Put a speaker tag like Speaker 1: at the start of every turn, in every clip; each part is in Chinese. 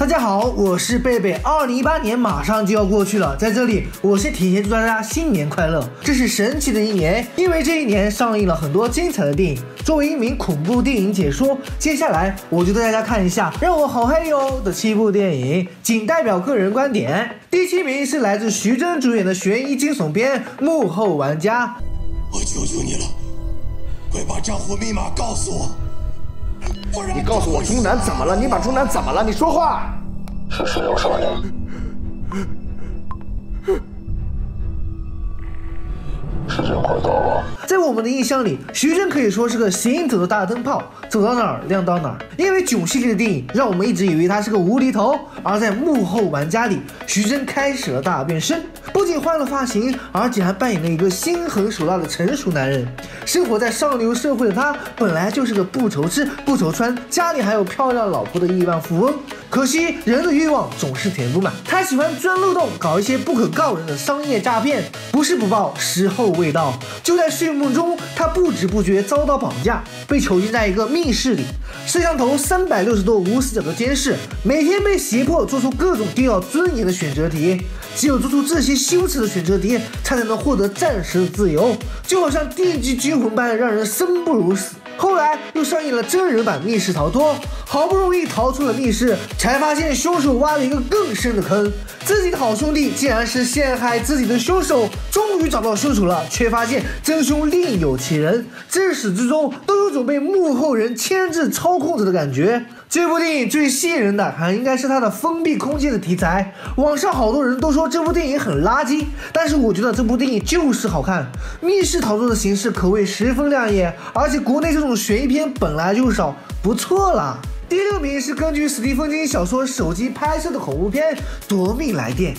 Speaker 1: 大家好，我是贝贝。二零一八年马上就要过去了，在这里我先提前祝大家新年快乐。这是神奇的一年，因为这一年上映了很多精彩的电影。作为一名恐怖电影解说，接下来我就带大家看一下让我好嗨哟的七部电影，仅代表个人观点。第七名是来自徐峥主演的悬疑惊悚片《幕后玩家》。
Speaker 2: 我求求你了，快把账户密码告诉我。
Speaker 3: 你告诉我钟南怎么了？你把钟南怎么了？你说话。
Speaker 4: 是谁要杀你？时间快到了。
Speaker 1: 在我们的印象里，徐峥可以说是个行走的大灯泡，走到哪儿亮到哪儿。因为囧系列的电影让我们一直以为他是个无厘头，而在幕后玩家里，徐峥开始了大变身，不仅换了发型，而且还扮演了一个心狠手辣的成熟男人。生活在上流社会的他，本来就是个不愁吃不愁穿，家里还有漂亮老婆的亿万富翁。可惜人的欲望总是填不满，他喜欢钻漏洞，搞一些不可告人的商业诈骗。不是不报，时候未到。就在睡梦中，他不知不觉遭到绑架，被囚禁在一个密室里，摄像头三百六十度无死角的监视，每天被胁迫做出各种丢掉尊严的选择题。只有做出这些羞耻的选择题，才能获得暂时的自由，就好像电击惊魂般，让人生不如死。后来又上映了真人版密室逃脱，好不容易逃出了密室，才发现凶手挖了一个更深的坑。自己的好兄弟竟然是陷害自己的凶手，终于找到凶手了，却发现真凶另有其人，自始至终都有种被幕后人牵制操控着的感觉。这部电影最吸引人的还应该是它的封闭空间的题材。网上好多人都说这部电影很垃圾，但是我觉得这部电影就是好看。密室逃脱的形式可谓十分亮眼，而且国内这种悬疑片本来就少，不错啦。第六名是根据史蒂芬金小说手机拍摄的恐怖片《夺命来电》。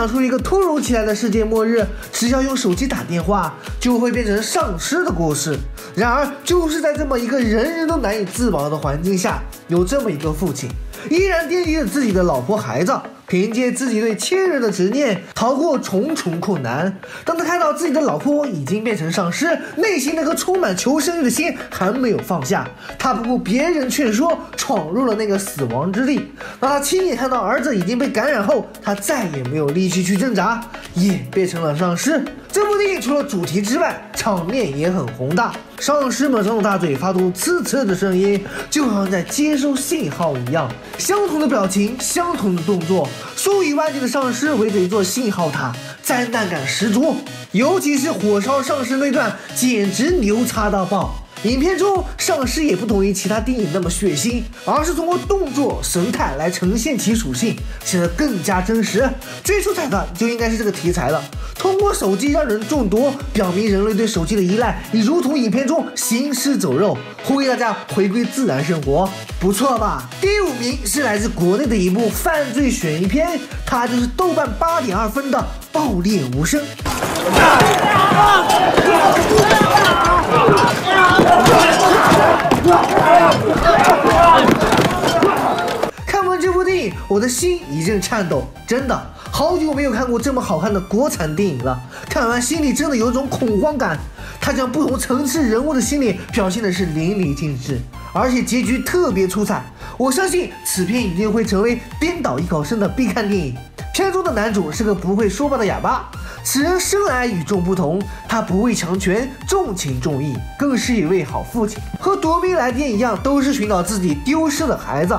Speaker 1: 讲出一个突如其来的世界末日，只要用手机打电话就会变成丧尸的故事。然而，就是在这么一个人人都难以自保的环境下，有这么一个父亲，依然惦记着自己的老婆孩子。凭借自己对亲人的执念，逃过重重困难。当他看到自己的老婆已经变成丧尸，内心那颗充满求生欲的心还没有放下。他不顾别人劝说，闯入了那个死亡之地。当他亲眼看到儿子已经被感染后，他再也没有力气去挣扎，也变成了丧尸。这部电影除了主题之外，场面也很宏大。丧尸们张着大嘴，发出呲呲的声音，就好像在接收信号一样。相同的表情，相同的动作，数以万计的丧尸围着一座信号塔，灾难感十足。尤其是火烧丧尸那段，简直牛叉到爆。影片中丧尸也不同于其他电影那么血腥，而是通过动作、神态来呈现其属性，显得更加真实。最出彩的就应该是这个题材了，通过手机让人中毒，表明人类对手机的依赖已如同影片中行尸走肉，呼吁大家回归自然生活，不错吧？第五名是来自国内的一部犯罪悬疑片，它就是豆瓣八点二分的《爆裂无声》完这部电影，我的心一阵颤抖，真的好久没有看过这么好看的国产电影了。看完心里真的有种恐慌感。他将不同层次人物的心理表现的是淋漓尽致，而且结局特别出彩。我相信此片一定会成为编导艺考生的必看电影。片中的男主是个不会说话的哑巴。此人生来与众不同，他不畏强权，重情重义，更是一位好父亲。和夺命来电一样，都是寻找自己丢失的孩子。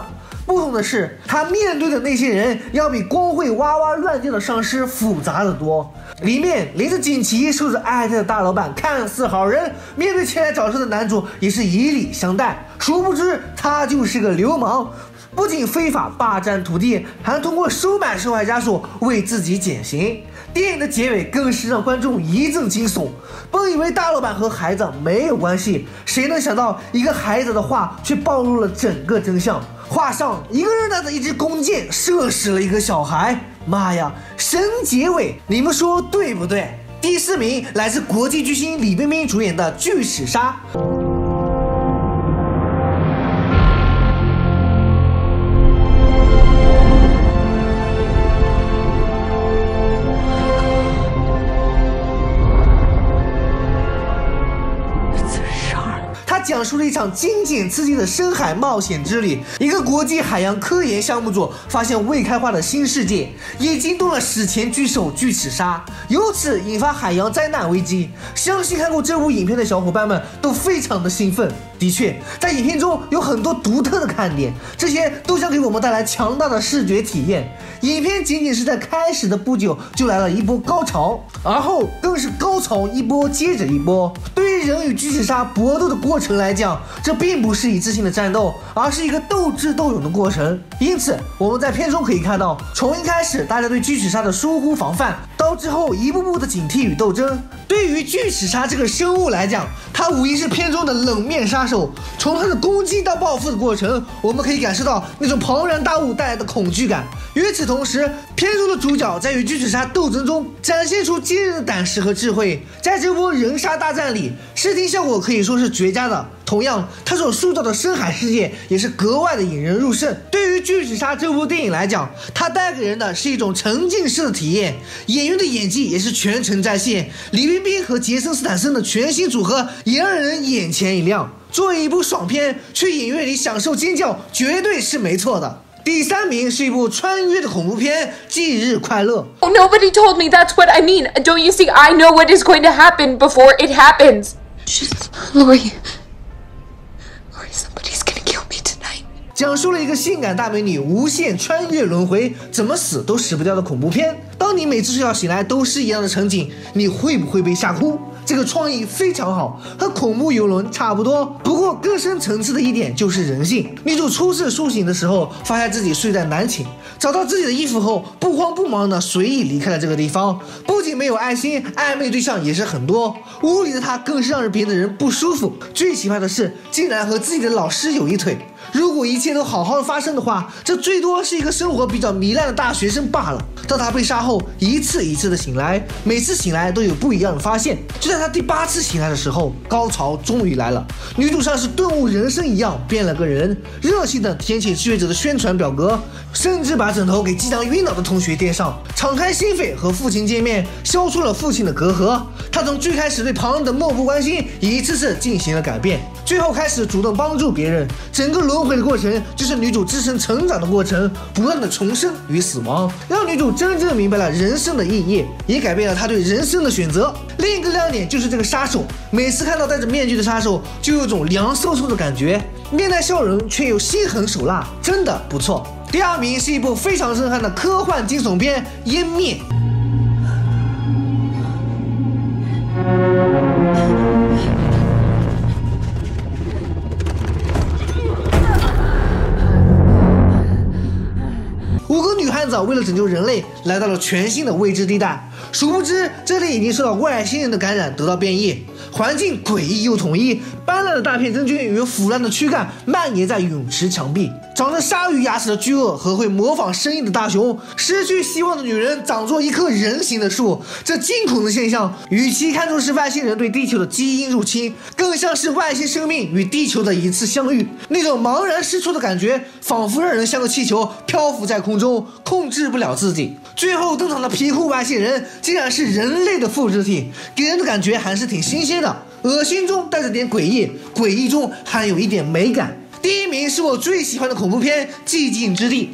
Speaker 1: 不同的是，他面对的那些人要比光会哇哇乱叫的丧尸复杂的多。里面领着锦旗、受着爱戴的大老板看似好人，面对前来找事的男主也是以礼相待。殊不知，他就是个流氓。不仅非法霸占土地，还通过收买受害家属为自己减刑。电影的结尾更是让观众一阵惊悚。本以为大老板和孩子没有关系，谁能想到一个孩子的话却暴露了整个真相？画上一个人拿着一支弓箭射死了一个小孩。妈呀，神结尾！你们说对不对？第四名来自国际巨星李冰冰主演的《巨齿鲨》。讲述了一场惊险刺激的深海冒险之旅。一个国际海洋科研项目组发现未开化的新世界，也惊动了史前巨兽巨齿鲨，由此引发海洋灾难危机。相信看过这部影片的小伙伴们都非常的兴奋。的确，在影片中有很多独特的看点，这些都将给我们带来强大的视觉体验。影片仅仅是在开始的不久就来了一波高潮，而后更是高潮一波接着一波。对人与巨齿鲨搏斗的过程来讲，这并不是一次性的战斗，而是一个斗智斗勇的过程。因此，我们在片中可以看到，从一开始大家对巨齿鲨的疏忽防范，到之后一步步的警惕与斗争。对于巨齿鲨这个生物来讲，他无疑是片中的冷面杀手。从他的攻击到报复的过程，我们可以感受到那种庞然大物带来的恐惧感。与此同时，片中的主角在与巨齿鲨斗争中展现出惊人的胆识和智慧。在这波人鲨大战里，视听效果可以说是绝佳的。同样，他所塑造的深海世界也是格外的引人入胜。对于《巨齿鲨》这部电影来讲，它带给人的是一种沉浸式的体验，演员的演技也是全程在线。李冰冰和杰森斯坦森的全新组合也让人眼前一亮。作为一部爽片，去影院里享受尖叫绝对是没错的。第三名是一部穿越的恐怖片《忌日快乐》。
Speaker 5: Oh, nobody told me that's what I mean. Don't you see? I know what is going to happen before it happens. Lori. Lori, somebody's gonna kill me tonight.
Speaker 1: 讲述了一个性感大美女无限穿越轮回，怎么死都死不掉的恐怖片。当你每次睡觉醒来都是一样的场景，你会不会被吓哭？这个创意非常好，和恐怖游轮差不多。不过更深层次的一点就是人性。女主初次苏醒的时候，发现自己睡在男寝，找到自己的衣服后，不慌不忙的随意离开了这个地方。不仅没有爱心，暧昧对象也是很多。屋里的她更是让人别的人不舒服。最奇葩的是，竟然和自己的老师有一腿。如果一切都好好的发生的话，这最多是一个生活比较糜烂的大学生罢了。当他被杀后，一次一次的醒来，每次醒来都有不一样的发现。就在他第八次醒来的时候，高潮终于来了。女主像是顿悟人生一样变了个人，热心的填写志愿者的宣传表格，甚至把枕头给即将晕倒的同学垫上，敞开心扉和父亲见面，消除了父亲的隔阂。他从最开始对旁人的漠不关心，一次次进行了改变，最后开始主动帮助别人。整个轮回的过程就是女主自身成长的过程，不断的重生与死亡，让女主真正明白了人生的意义，也改变了她对人生的选择。另一个亮点就是这个杀手，每次看到戴着面具的杀手，就有种凉飕飕的感觉，面带笑容却又心狠手辣，真的不错。第二名是一部非常震撼的科幻惊悚片《湮灭》。为了拯救人类，来到了全新的未知地带。殊不知，这里已经受到外星人的感染，得到变异，环境诡异又统一。斑斓的大片真菌与腐烂的躯干蔓延在泳池墙壁。长着鲨鱼牙齿的巨鳄和会模仿声音的大熊，失去希望的女人长作一棵人形的树。这惊恐的现象，与其看作是外星人对地球的基因入侵，更像是外星生命与地球的一次相遇。那种茫然失措的感觉，仿佛让人像个气球漂浮在空中，控制不了自己。最后登场的皮裤外星人，竟然是人类的复制体，给人的感觉还是挺新鲜的。恶心中带着点诡异，诡异中还有一点美感。第一名是我最喜欢的恐怖片《寂静之地》。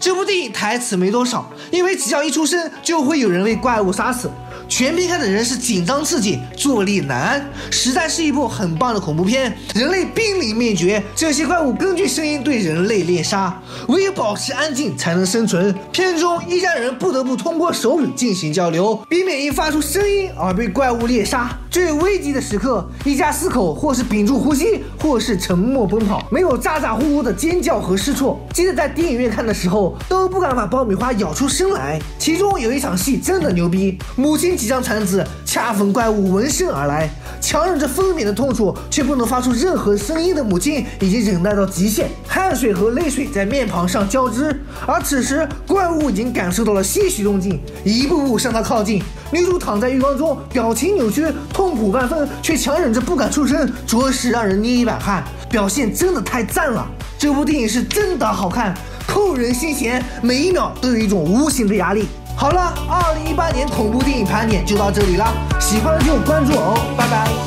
Speaker 1: 这部电影台词没多少，因为只要一出生就会有人为怪物杀死。全片看的人是紧张刺激，坐立难安，实在是一部很棒的恐怖片。人类濒临灭绝，这些怪物根据声音对人类猎杀，唯有保持安静才能生存。片中一家人不得不通过手语进行交流，避免因发出声音而被怪物猎杀。最危急的时刻，一家四口或是屏住呼吸，或是沉默奔跑，没有咋咋呼呼的尖叫和失措。记得在电影院看的时候，都不敢把爆米花咬出声来。其中有一场戏真的牛逼，母亲即将产子，恰逢怪物闻声而来，强忍着分娩的痛楚，却不能发出任何声音的母亲已经忍耐到极限，汗水和泪水在面庞上交织。而此时，怪物已经感受到了些许动静，一步步向她靠近。女主躺在浴缸中，表情扭曲，痛苦万分，却强忍着不敢出声，着实让人捏一把汗。表现真的太赞了。这部电影是真的好看，扣人心弦，每一秒都有一种无形的压力。好了，二零一八年恐怖电影盘点就到这里了，喜欢就关注我哦，拜拜。